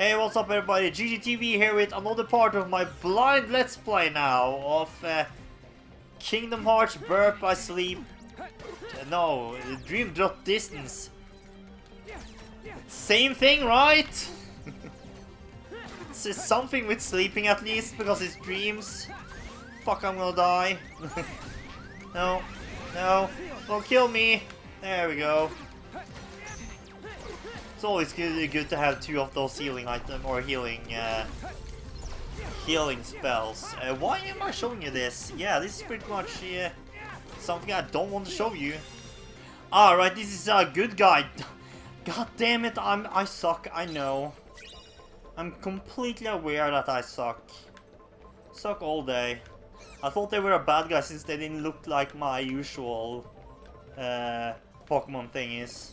Hey, what's up everybody? GGTV here with another part of my blind let's play now of uh, Kingdom Hearts Birth by Sleep. Uh, no, Dream Drop Distance. Same thing, right? it's something with sleeping at least, because it's dreams. Fuck, I'm gonna die. no, no, don't kill me. There we go. It's always good, good to have two of those healing item or healing uh, healing spells. Uh, why am I showing you this? Yeah, this is pretty much uh, something I don't want to show you. Alright, this is a good guy. God damn it, I'm I suck, I know. I'm completely aware that I suck. Suck all day. I thought they were a bad guy since they didn't look like my usual uh, Pokemon thingies.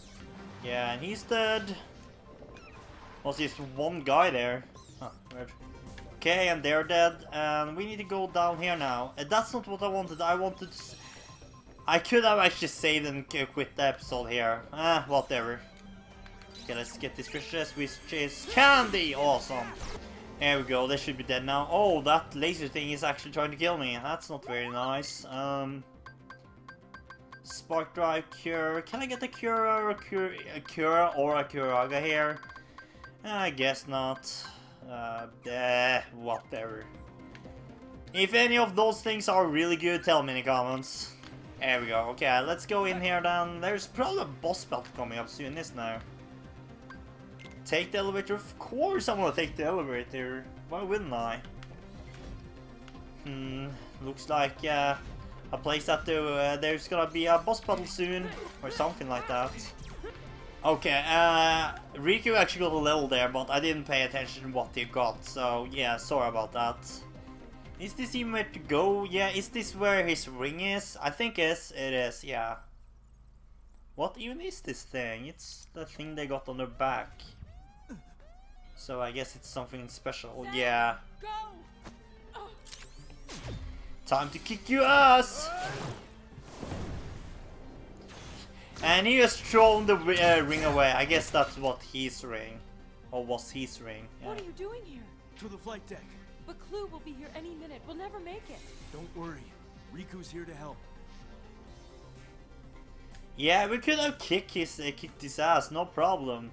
Yeah, and he's dead. Was just one guy there. Weird. Okay, and they're dead, and we need to go down here now. And that's not what I wanted. I wanted... I could have actually saved and quit the episode here. Ah, whatever. Okay, let's get this precious, which is candy! Awesome. There we go, they should be dead now. Oh, that laser thing is actually trying to kill me. That's not very nice. Um, Spark Drive Cure. Can I get a Cure or a Cure, a Cure or a Curaga here? I guess not. Uh, eh, whatever. If any of those things are really good, tell me in the comments. There we go. Okay, let's go in here then. There's probably a boss battle coming up soon, isn't there? Take the elevator? Of course I'm gonna take the elevator. Why wouldn't I? Hmm, looks like, uh, a place that uh, there's gonna be a boss battle soon, or something like that. Okay, uh, Riku actually got a level there, but I didn't pay attention what he got, so yeah, sorry about that. Is this even where to go? Yeah, is this where his ring is? I think is, it is, yeah. What even is this thing? It's the thing they got on their back. So I guess it's something special, yeah. Go! Time to kick your ass! And he has thrown the uh, ring away. I guess that's what his ring. Or was his ring. Yeah. What are you doing here? To the flight deck. But Clu will be here any minute. We'll never make it. Don't worry. Riku's here to help. Yeah, we could have kicked his, uh, kicked his ass, no problem.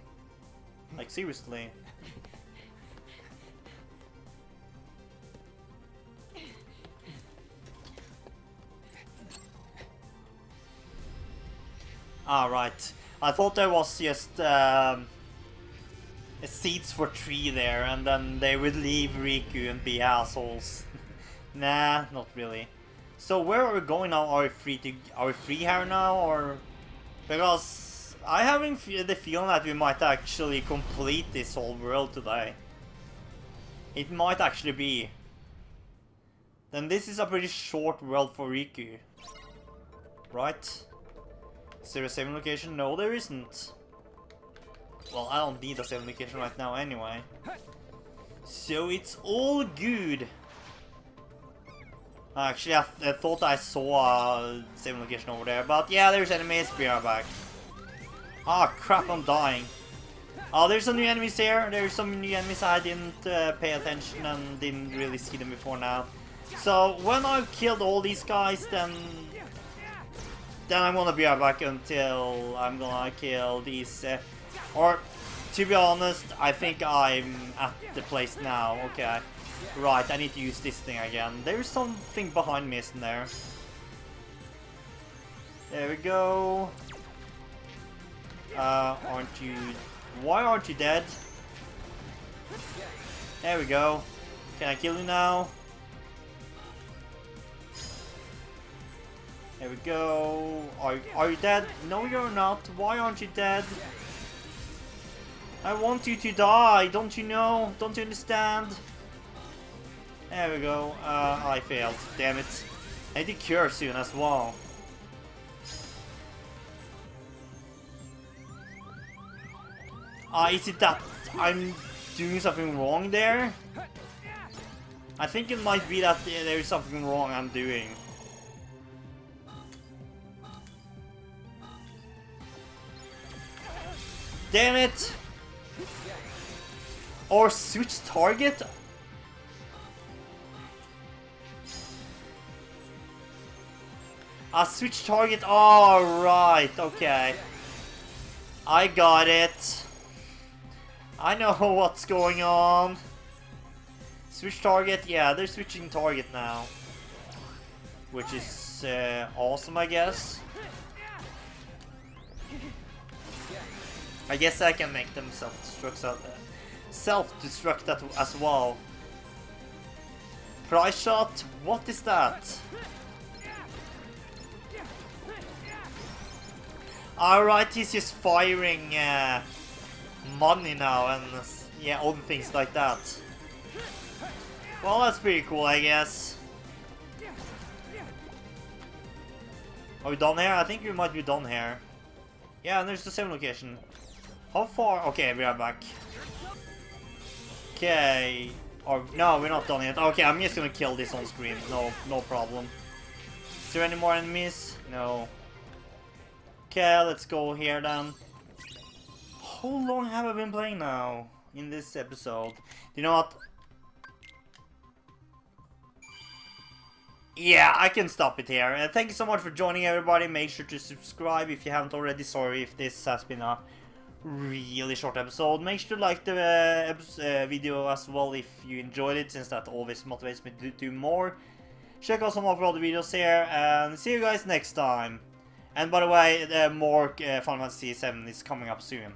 Like, seriously. Alright. I thought there was just um, seats for three there and then they would leave Riku and be assholes. nah, not really. So where are we going now? Are we free to are we free here now or because I having the feeling that we might actually complete this whole world today. It might actually be. Then this is a pretty short world for Riku. Right? Is there a saving location? No, there isn't. Well, I don't need a saving location right now anyway. So it's all good. Actually, I, th I thought I saw a saving location over there, but yeah, there's enemies. Be right back. Ah, oh, crap, I'm dying. Oh, there's some new enemies here. There's some new enemies I didn't uh, pay attention and didn't really see them before now. So, when I've killed all these guys, then then I'm gonna be back until I'm gonna kill these, uh, or to be honest, I think I'm at the place now, okay. Right, I need to use this thing again. There's something behind me, isn't there? There we go. Uh, aren't you... Why aren't you dead? There we go. Can I kill you now? There we go. Are, are you dead? No, you're not. Why aren't you dead? I want you to die. Don't you know? Don't you understand? There we go. Uh, I failed. Damn it. I need cure soon as well. Ah, uh, is it that I'm doing something wrong there? I think it might be that there is something wrong I'm doing. Damn it! Or switch target? A switch target? Alright, okay. I got it. I know what's going on. Switch target? Yeah, they're switching target now. Which is uh, awesome, I guess. I guess I can make them self-destruct self-destruct that as well. Price shot? What is that? Alright, he's just firing uh, money now and yeah, other things like that. Well, that's pretty cool, I guess. Are we done here? I think we might be done here. Yeah, and there's the same location. How far? Okay, we are back. Okay. Or no, we're not done yet. Okay, I'm just gonna kill this on screen. No, no problem. Is there any more enemies? No. Okay, let's go here then. How long have I been playing now in this episode? You know what? Yeah, I can stop it here. Uh, thank you so much for joining everybody. Make sure to subscribe if you haven't already. Sorry if this has been a really short episode. Make sure to like the uh, uh, video as well if you enjoyed it, since that always motivates me to do more. Check out some of our other videos here, and see you guys next time. And by the way, uh, more Final Fantasy VII is coming up soon.